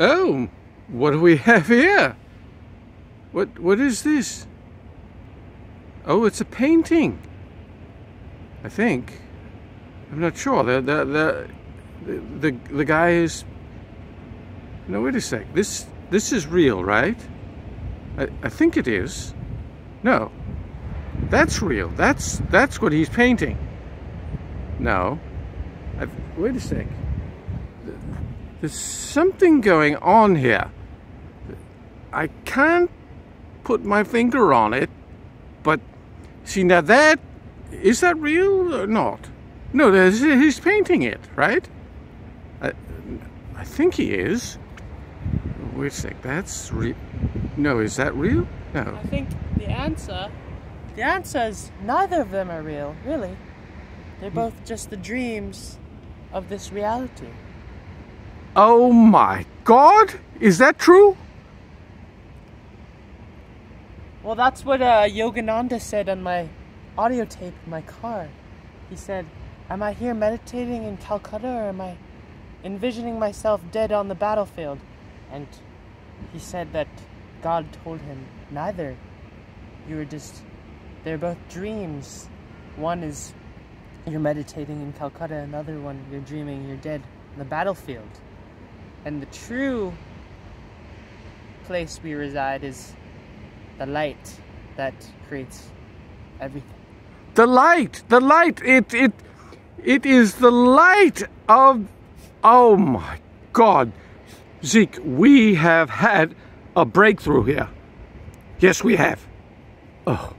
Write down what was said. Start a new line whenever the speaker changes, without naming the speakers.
Oh, what do we have here? What what is this? Oh, it's a painting. I think. I'm not sure. The the the the, the, guy is No, wait a sec. This this is real, right? I, I think it is. No. That's real. That's that's what he's painting. No. I, wait a sec. There's something going on here. I can't put my finger on it, but see now that is that real or not? No, he's painting it, right? I, I think he is. Wait a sec, that's real. No, is that real? No.
I think the answer, the answer is neither of them are real, really. They're hmm. both just the dreams of this reality.
Oh my god! Is that true?
Well, that's what uh, Yogananda said on my audio tape in my car. He said, Am I here meditating in Calcutta or am I envisioning myself dead on the battlefield? And he said that God told him, Neither. You were just. They're both dreams. One is you're meditating in Calcutta, another one you're dreaming you're dead on the battlefield. And the true place we reside is the light that creates everything.
The light, the light, it, it, it is the light of, oh my God. Zeke, we have had a breakthrough here. Yes, we have. Oh.